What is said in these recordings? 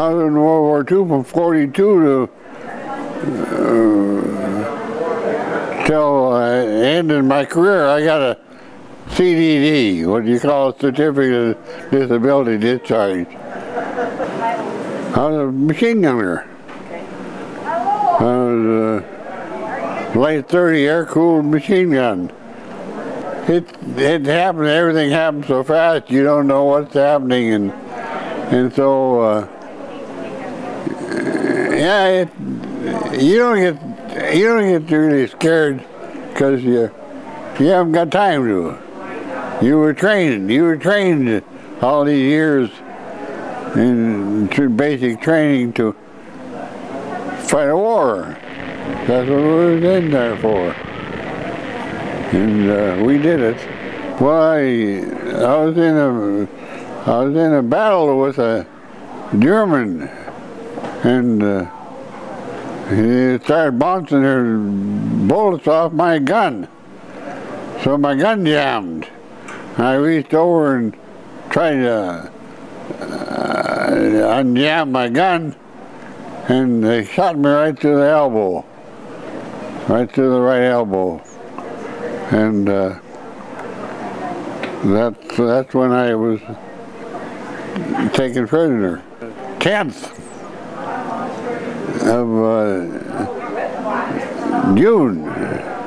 I was in World War II from 42 to uh, till I ended my career. I got a CDD, what do you call a certificate of disability discharge. I was a machine gunner. I was a late 30 air-cooled machine gun. It it happened. Everything happened so fast. You don't know what's happening, and and so uh, yeah, it, you don't get you don't get really scared because you you haven't got time to. You were trained. You were trained all these years in basic training to fight a war. That's what we were in there for. And uh, we did it. Well, I, I was in a I was in a battle with a German, and uh, he started bouncing their bullets off my gun. So my gun jammed. I reached over and tried to uh, unjam my gun, and they shot me right through the elbow, right through the right elbow, and uh, that's that's when I was taken prisoner. Tenth of uh, June,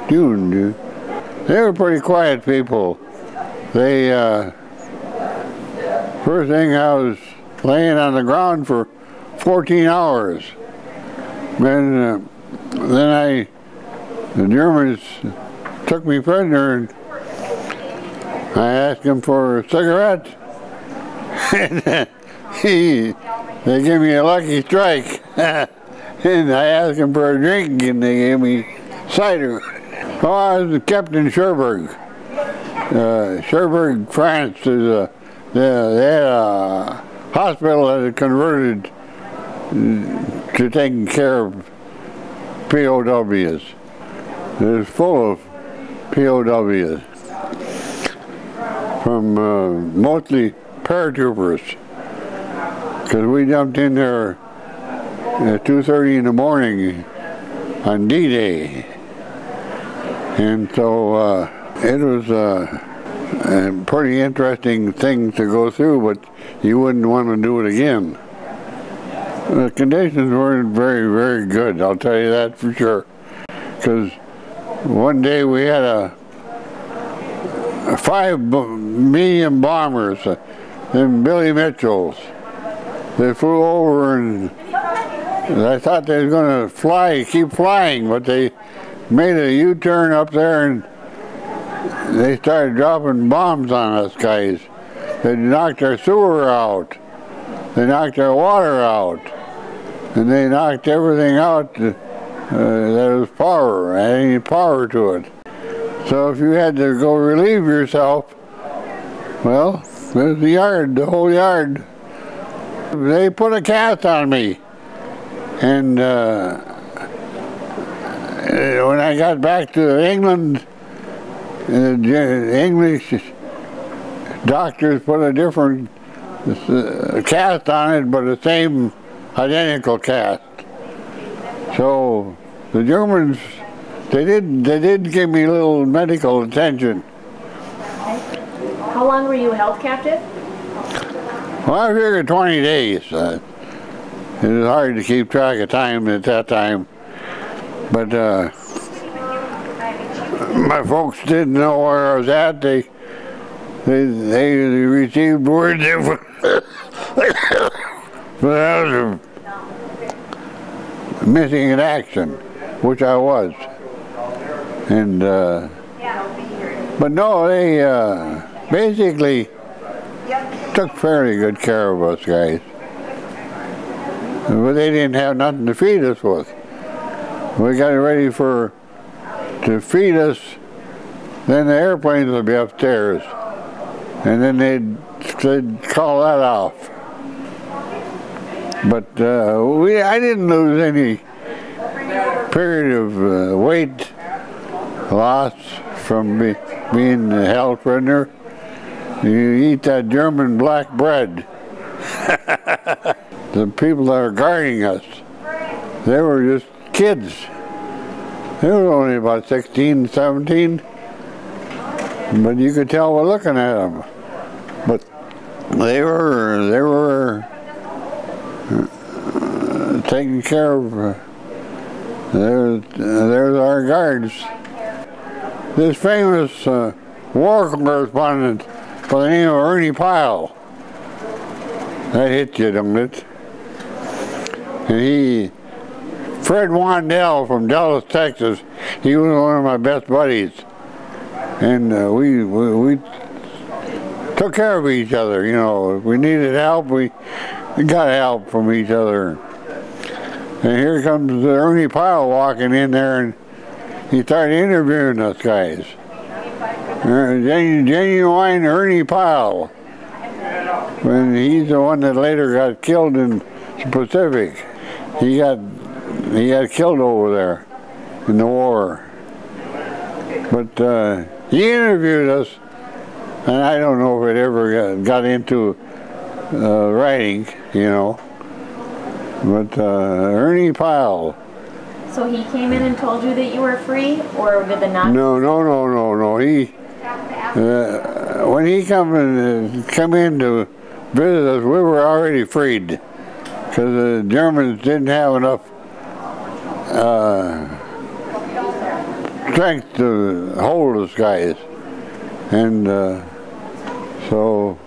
June, June. They were pretty quiet people. They uh, first thing I was laying on the ground for 14 hours. Then, uh, then I, the Germans took me prisoner and I asked him for a cigarette. and he, they gave me a lucky strike. and I asked him for a drink and they gave me cider. Oh, I was Captain Cherbourg. Uh, Cherbourg, France is a, they had a hospital that had converted to taking care of POWs. It was full of POWs from uh, mostly paratroopers because we jumped in there at 2.30 in the morning on D-Day and so uh, it was uh, a pretty interesting thing to go through but you wouldn't want to do it again. The conditions weren't very, very good, I'll tell you that for sure. Because one day we had a, a five medium bombers, uh, them Billy Mitchells. They flew over and I thought they were going to fly, keep flying, but they made a U-turn up there and they started dropping bombs on us guys. They knocked our sewer out. They knocked our water out. And they knocked everything out uh, that was power, any power to it. So if you had to go relieve yourself, well, there's the yard, the whole yard. They put a cast on me. And uh, when I got back to England, the English doctors put a different uh, cast on it, but the same identical cast. So the Germans, they did they did give me a little medical attention. How long were you held captive? Well, I figured 20 days. Uh, it was hard to keep track of time at that time, but uh, my folks didn't know where I was at. They they, they received word that I was missing in action, which I was. And, uh, but no, they uh, basically took fairly good care of us guys. But they didn't have nothing to feed us with. We got ready for to feed us, then the airplanes would be upstairs and then they'd, they'd call that off. But uh, we, I didn't lose any period of uh, weight loss from be, being held prisoner. You eat that German black bread. the people that are guarding us, they were just kids. They were only about 16, 17. But you could tell by looking at them. But they were, they were uh, taking care of, uh, there's, our guards. This famous uh, war correspondent by the name of Ernie Pyle. That hit you, don't it? And he, Fred Wandell from Dallas, Texas, he was one of my best buddies. And uh, we, we, we took care of each other, you know. If we needed help, we got help from each other. And here comes Ernie Pyle walking in there and he started interviewing us guys. Uh, genuine Ernie Pyle. And he's the one that later got killed in the Pacific. He got he got killed over there in the war. But uh, he interviewed us, and I don't know if it ever got, got into uh, writing, you know. But uh, Ernie Pyle. So he came in and told you that you were free, or did the Nazis? No, no, no, no, no. He uh, when he come in, come in to visit us, we were already freed because the Germans didn't have enough uh, strength to hold us guys, and uh, so.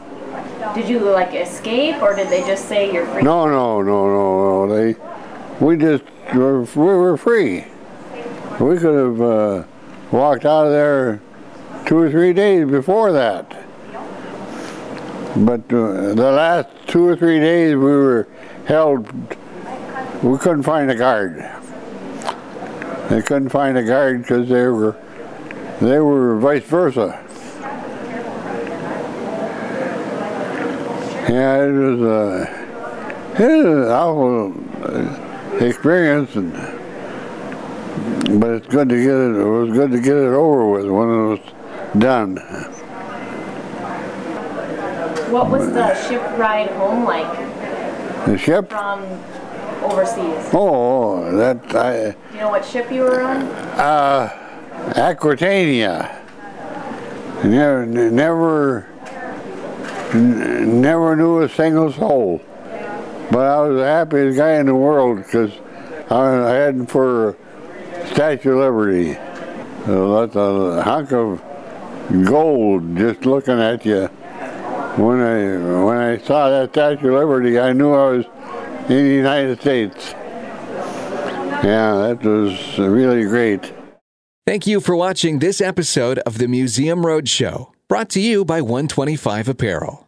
Did you like escape, or did they just say you're free? No, no, no, no, no. They, we just were, we were free. We could have uh, walked out of there two or three days before that. But uh, the last two or three days we were held, we couldn't find a guard. They couldn't find a guard because they were, they were vice versa. Yeah, it was a, it was an awful uh, experience, and, but it's good to get it. It was good to get it over with when it was done. What was the ship ride home like The ship? from overseas? Oh, that I, Do you know what ship you were on? uh, Aquitania. Never, never, n- never knew a single soul. But I was the happiest guy in the world because I was heading for Statue of Liberty. So that's a hunk of gold just looking at you. When I when I saw that Statue of Liberty, I knew I was in the United States. Yeah, that was really great. Thank you for watching this episode of the Museum Roadshow, brought to you by 125 Apparel.